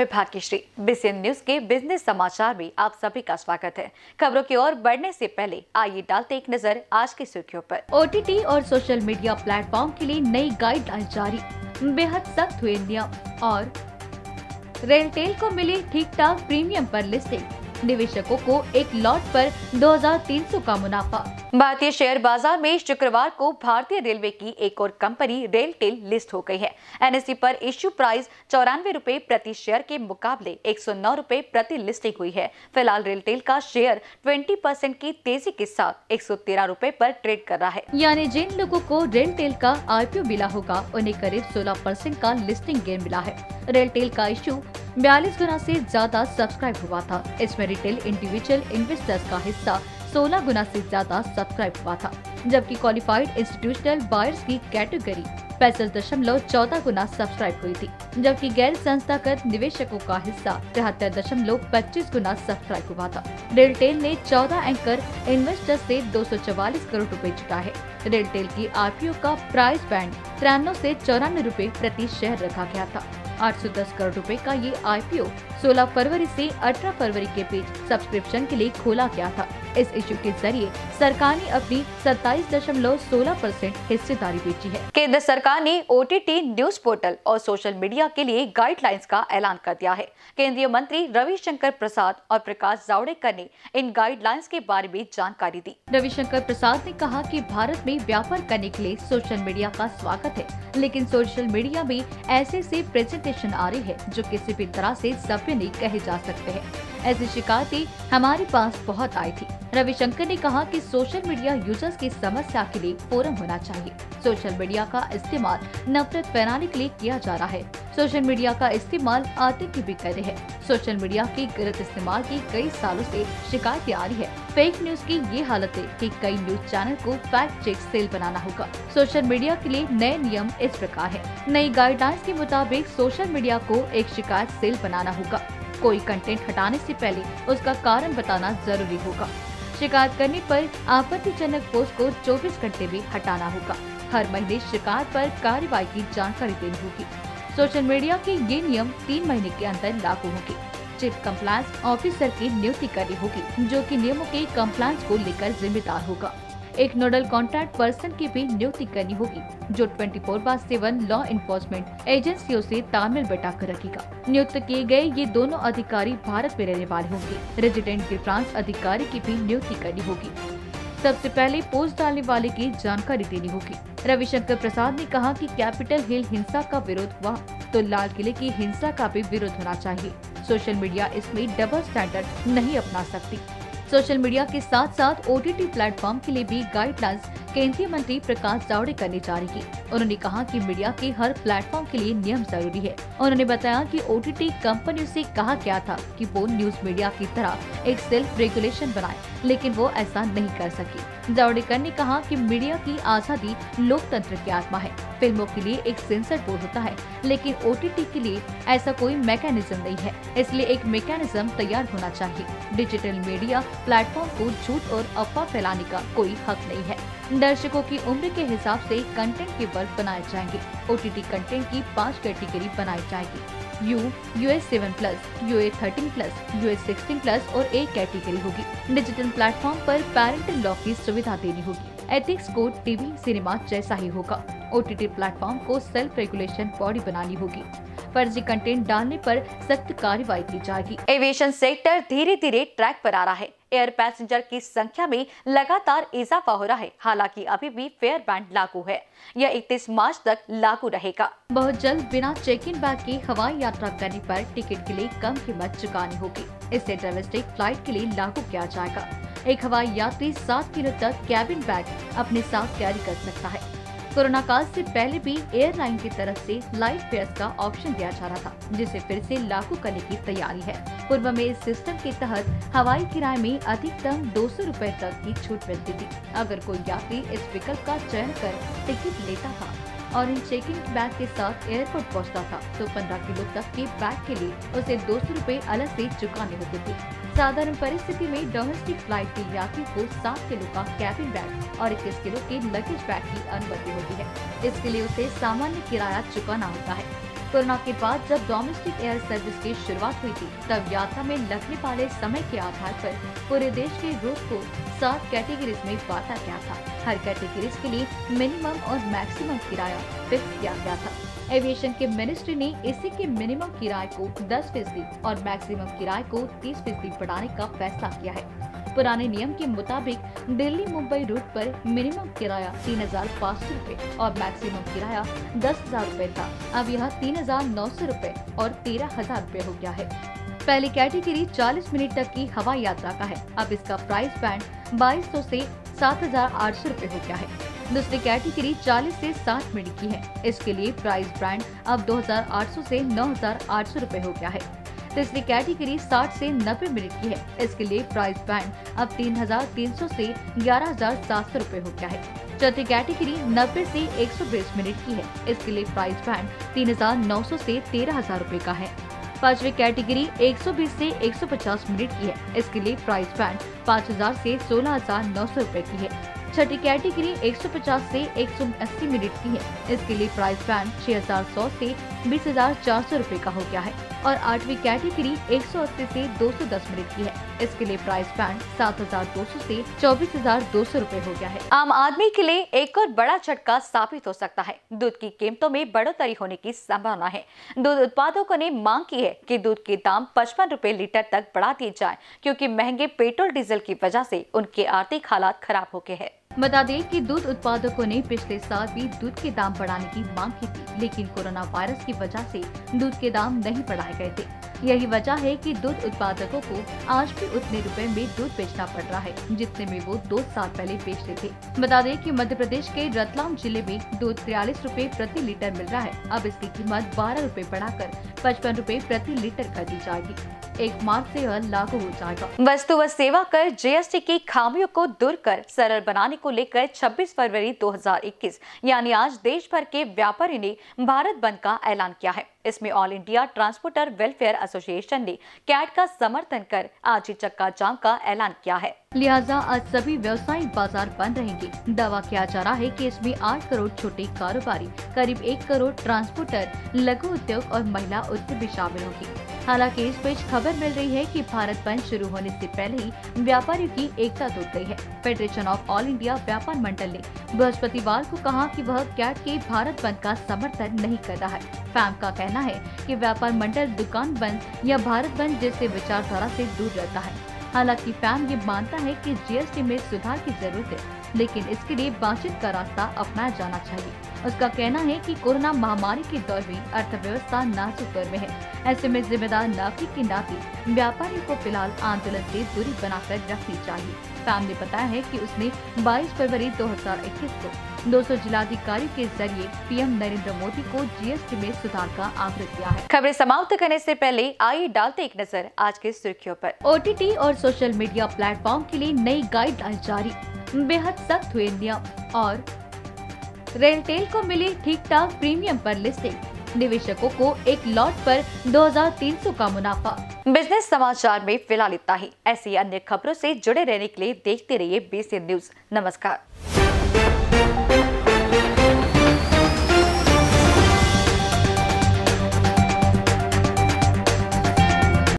मैं Bhagyashree BCN news के business समाचार में आप सभी का स्वागत है। खबरों की ओर बढ़ने से पहले आइए डालते एक नज़र आज की सुर्खियों पर। ओटीटी और सोशल मीडिया प्लेटफॉर्म के लिए नई गाइडलाइन जारी। बेहद सख्त हुए नियम और रेलटेल को मिली ठीक ठाक प्रीमियम पर लिस्टिंग। निवेशकों को एक लॉट पर 2,300 का मुनाफा। भारतीय शेयर बाज़ार में शुक्रवार को भारतीय रेलवे की एक और कंपनी रेल टेल लिस्ट हो गई है। एनएससी पर इश्यू प्राइस चौरानवे रूपए प्रति शेयर के मुकाबले एक सौ नौ रूपए प्रति लिस्टिंग हुई है। फ़िलहाल रेल टेल का शेयर 20 परसेंट की तेज़ी के साथ एक सौ तेरह रूपए पर ट्रेड कर रहा है। यानी जिन लोगों को रेल टेल का आईपीओ मिला होगा उन्हें करीब सोलह परसेंट का लिस्टिंग गेन मिला है। रेल टेल का इश्यू बयालीस गुना से ज़्यादा सब्सक्राइब हुआ था। इसमें रिटेल इंडिविजुअल इन्वेस्टर्स का हिस्सा 16 गुना से ज़्यादा सब्सक्राइब हुआ था, जबकि क्वालिफाइड इंस्टीट्यूशनल बायर्स की कैटेगरी पैंसठ दशमलव चौदह गुना सब्सक्राइब हुई थी, जबकि गैर संस्थागत निवेशकों का हिस्सा तिहत्तर दशमलव पच्चीस गुना सब्सक्राइब हुआ था। रेलटेल ने चौदह एंकर इन्वेस्टर्स से 244 करोड़ रुपए जुटा है। रेलटेल की आरपीओ का प्राइस बैंड तिरानवे से चौरानवे रूपए प्रति शेयर रखा गया था। 810 करोड़ रुपए का ये आईपीओ 16 फरवरी से 18 फरवरी के बीच सब्सक्रिप्शन के लिए खोला गया था। इस इशू के ज़रिए सरकार ने अपनी सत्ताईस दशमलव सोलह परसेंट हिस्सेदारी बेची है। केंद्र सरकार ने ओटीटी न्यूज़ पोर्टल और सोशल मीडिया के लिए गाइडलाइंस का ऐलान कर दिया है। केंद्रीय मंत्री रविशंकर प्रसाद और प्रकाश जावड़ेकर ने इन गाइडलाइंस के बारे में जानकारी दी। रविशंकर प्रसाद ने कहा कि भारत में व्यापार करने के लिए सोशल मीडिया का स्वागत है लेकिन सोशल मीडिया में ऐसे से प्रेजेंटेशन आ रही है जो किसी भी तरह से सभ्य नहीं कहे जा सकते हैं। ऐसी शिकायतें हमारे पास बहुत आई थी। रविशंकर ने कहा कि सोशल मीडिया यूज़र्स की समस्या के लिए फोरम होना चाहिए। सोशल मीडिया का इस्तेमाल नफरत फैलाने के लिए किया जा रहा है। सोशल मीडिया का इस्तेमाल आतंकी भी कर रहे हैं। सोशल मीडिया के गलत इस्तेमाल की कई सालों से शिकायतें आ रही है। फेक न्यूज़ की ये हालत है कि कई न्यूज़ चैनल को फैक्ट चेक सेल बनाना होगा। सोशल मीडिया के लिए नए नियम इस प्रकार है। नई गाइडलाइंस के मुताबिक सोशल मीडिया को एक शिकायत सेल बनाना होगा। कोई कंटेंट हटाने से पहले उसका कारण बताना ज़रूरी होगा। शिकायत करने पर आपत्तिजनक पोस्ट को 24 घंटे में हटाना होगा। हर महीने शिकायत पर कार्रवाई की जानकारी देनी होगी। सोशल मीडिया के ये नियम तीन महीने के अंदर लागू होंगे। चीफ कम्प्लायंस ऑफिसर की नियुक्ति करनी होगी, जो कि नियमों के कम्प्लायंस को लेकर जिम्मेदार होगा। एक नोडल कॉन्ट्रैक्ट पर्सन की भी नियुक्ति करनी होगी, जो 24 फोर बार सेवन लॉ इन्फोर्समेंट एजेंसियों से तालमेल बैठा कर रखेगा। नियुक्त किए गए ये दोनों अधिकारी भारत में रहने वाले होंगे। रेजिडेंट के फ्रांस अधिकारी की भी नियुक्ति करनी होगी। सबसे पहले पोस्ट डालने वाले की जानकारी देनी होगी। रविशंकर प्रसाद ने कहा कि कैपिटल हिल हिंसा का विरोध हुआ तो लाल किले की हिंसा का भी विरोध होना चाहिए। सोशल मीडिया इसमें डबल स्टैंडर्ड नहीं अपना सकती। सोशल मीडिया के साथ साथ ओटीटी प्लेटफॉर्म के लिए भी गाइडलाइंस केंद्रीय मंत्री प्रकाश जावड़ेकर ने जारी की। उन्होंने कहा कि मीडिया के हर प्लेटफॉर्म के लिए नियम ज़रूरी है। उन्होंने बताया कि ओटीटी कंपनियों से कहा गया था कि वो न्यूज़ मीडिया की तरह एक सेल्फ रेगुलेशन बनाए, लेकिन वो ऐसा नहीं कर सकी। जावड़ेकर ने कहा कि मीडिया की आज़ादी लोकतंत्र की आत्मा है। फ़िल्मों के लिए एक सेंसर बोर्ड होता है, लेकिन ओटीटी के लिए ऐसा कोई मैकेनिज्म नहीं है। इसलिए एक मैकेनिज्म तैयार होना चाहिए। डिजिटल मीडिया प्लेटफॉर्म को झूठ और अफवाह फैलाने का कोई हक नहीं है। दर्शकों की उम्र के हिसाब से कंटेंट के वर्ग बनाए जाएँगे। ओटीटी कंटेंट की पाँच कैटेगरी बनाई जाएगी। U U S seven plus U A thirteen plus U S sixteen plus और एक कैटेगरी होगी। डिजिटल प्लेटफॉर्म पर पेरेंटल लॉक की सुविधा देनी होगी। एथिक्स कोड टीवी सिनेमा जैसा ही होगा। ओटीटी प्लेटफॉर्म को सेल्फ रेगुलेशन बॉडी बनानी होगी। फर्जी कंटेंट डालने पर सख्त कार्रवाई की जाएगी। एविएशन सेक्टर धीरे धीरे ट्रैक पर आ रहा है। एयर पैसेंजर की संख्या में लगातार इजाफा हो रहा है। हालाँकि अभी भी फेयर बैंड लागू है। यह इकतीस मार्च तक लागू रहेगा। बहुत जल्द बिना चेक इन बैग की हवाई यात्रा करने पर टिकट के लिए कम कीमत चुकानी होगी। इसे डोमेस्टिक फ़्लाइट के लिए लागू किया जाएगा। एक हवाई यात्री सात किलो तक कैबिन बैग अपने साथ कैरी कर सकता है। कोरोना काल से पहले भी एयरलाइन की तरफ़ से लाइफ फेयर का ऑप्शन दिया जा रहा था, जिसे फिर से लागू करने की तैयारी है। पूर्व में इस सिस्टम के तहत हवाई किराए में अधिकतम दो सौ तक की छूट मिलती थी। अगर कोई यात्री इस विकल्प का चयन कर टिकट लेता था और इन चेकिंग बैग के साथ एयरपोर्ट पहुँचता था तो 15 किलो तक के बैग के लिए उसे दो सौ रूपए अलग से चुकाने होते थे। साधारण परिस्थिति में डोमेस्टिक फ़्लाइट के यात्री को सात किलो का कैबिन बैग और इक्कीस किलो के लगेज बैग की अनुमति होती है। इसके लिए उसे सामान्य किराया चुकाना होता है। कोरोना के बाद जब डोमेस्टिक एयर सर्विस की शुरुआत हुई थी, तब यात्रा में लगने वाले समय के आधार पर पूरे देश के रूट को सात कैटेगरीज में बांटा गया था। हर कैटेगरीज के लिए मिनिमम और मैक्सिमम किराया फिक्स किया गया था। एविएशन के मिनिस्ट्री ने इसी के मिनिमम किराए को 10 फ़ीसदी और मैक्सिमम किराए को 30 फ़ीसदी बढ़ाने का फैसला किया है। पुराने नियम के मुताबिक दिल्ली मुंबई रूट पर मिनिमम किराया तीन हज़ार पाँच सौ रूपए और मैक्सिमम किराया दस हज़ार रूपए था। अब यह तीन हज़ार नौ सौ रूपए और तेरह हज़ार रूपए हो गया है। पहली कैटेगरी 40 मिनट तक की हवाई यात्रा का है। अब इसका प्राइस बैंड 2200 से सात हज़ार आठ सौ रूपए हो गया है। दूसरी कैटेगरी 40 से 60 मिनट की है। इसके लिए प्राइस ब्रांड अब 2800 से 9800 रूपए हो गया है। तीसरी कैटेगरी 60 से 90 मिनट की है। इसके लिए प्राइस बैंड अब 3,300 से 11,700 रुपए हो गया है। चौथी कैटेगरी 90 से 120 मिनट की है। इसके लिए प्राइस बैंड 3,900 से 13,000 रुपए का है। पांचवी कैटेगरी 120 से 150 मिनट की है। इसके लिए प्राइस बैंड 5,000 से 16,900 रुपए की है। छठी कैटेगरी 150 से 180 मिनट की है। इसके लिए प्राइस बैंड 6100 से बीस हज़ार चार सौ रूपए का हो गया है और आठवीं कैटेगरी 180 से 210 मिनट की है। इसके लिए प्राइस बैंड सात हज़ार दो सौ ऐसी चौबीस हज़ार दो सौ रूपए हो गया है। आम आदमी के लिए एक और बड़ा झटका साबित हो सकता है। दूध की कीमतों में बढ़ोतरी होने की संभावना है। दूध उत्पादकों ने मांग की है कि दूध के दाम पचपन रूपए लीटर तक बढ़ा दिए जाए, क्योंकि महँगे पेट्रोल डीजल की वजह से उनके आर्थिक हालात खराब हो गए हैं। बता दें कि दूध उत्पादकों ने पिछले साल भी दूध के दाम बढ़ाने की मांग की थी, लेकिन कोरोना वायरस की वजह से दूध के दाम नहीं बढ़ाए गए थे। यही वजह है कि दूध उत्पादकों को आज भी उतने रुपए में दूध बेचना पड़ रहा है, जितने में वो दो साल पहले बेचते थे। बता दें कि मध्य प्रदेश के रतलाम ज़िले में दूध तिरालीस रूपए प्रति लीटर मिल रहा है। अब इसकी कीमत बारह रूपए बढ़ाकर पचपन रूपए प्रति लीटर कर दी जाएगी। एक मार्च से यह लागू हो जाएगा। वस्तु व सेवा कर जीएसटी की खामियों को दूर कर सरल बनाने को लेकर 26 फरवरी 2021 यानी आज देश भर के व्यापारी ने भारत बंद का ऐलान किया है। इसमें all India transporter welfare association ने कैट का समर्थन कर आज ही चक्का जाम का ऐलान किया है। लिहाजा आज सभी व्यवसायिक बाज़ार बंद रहेंगे। दावा किया जा रहा है कि इसमें 8 करोड़ छोटे कारोबारी, करीब 1 करोड़ ट्रांसपोर्टर लघु उद्योग और महिला उद्योग भी शामिल होंगी। हालाँकि इस बीच खबर मिल रही है कि भारत बंद शुरू होने से पहले ही व्यापारियों की एकता टूट गई है। फेडरेशन ऑफ़ ऑल इंडिया व्यापार मंडल ने बृहस्पतिवार को कहा कि वह कैट के भारत बंद का समर्थन नहीं कर रहा है। फैम का कहना है कि व्यापार मंडल दुकान बंद या भारत बंद जैसे विचारधारा से दूर रहता है। हालाँकि फैम ये मानता है कि जीएसटी में सुधार की ज़रूरत है। लेकिन इसके लिए बातचीत का रास्ता अपनाया जाना चाहिए। उसका कहना है कि कोरोना महामारी के दौर में अर्थव्यवस्था नाजुक दौर में है। ऐसे में जिम्मेदार नागरिक के नाते व्यापारियों को फ़िलहाल आंदोलन से दूरी बनाकर रखनी चाहिए। फैम ने बताया है कि उसने 22 फरवरी 2021 को 200 जिलाधिकारी के ज़रिए पीएम नरेंद्र मोदी को जीएसटी में सुधार का आग्रह किया है। खबरें समाप्त करने से पहले आइए डालते एक नज़र आज के सुर्खियों पर। ओटीटी और सोशल मीडिया प्लेटफॉर्म के लिए नई गाइडलाइन जारी। बेहद सख्त हुए नियम और रेलटेल को मिली ठीक ठाक प्रीमियम पर लिस्टिंग निवेशकों को एक लॉट पर 2300 का मुनाफा। बिज़नेस समाचार में फ़िलहाल इतना ही। ऐसी अन्य खबरों से जुड़े रहने के लिए देखते रहिए बीसी न्यूज़ नमस्कार।